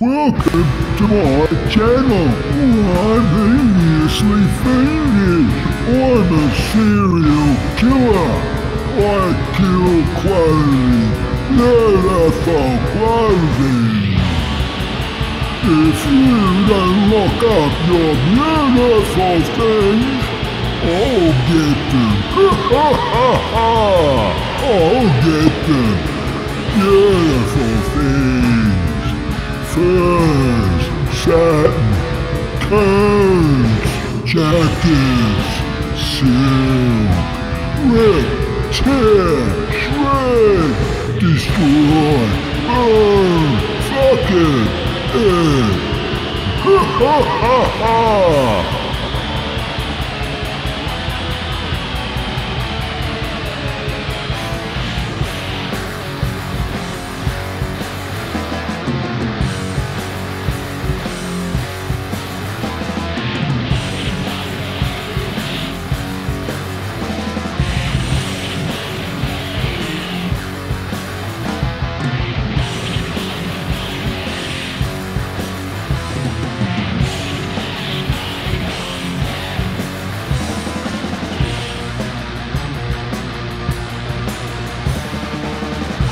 Welcome to my channel. Oh, I'm hideously fiendish. I'm a serial killer. I kill quality, beautiful clothing. If you don't lock up your beautiful things, I'll get them. Ha! I'll get them. Beautiful things. Coats, jackets, silk, rip, tear, shred, destroy, burn, fuck it, eh. Ha ha ha ha!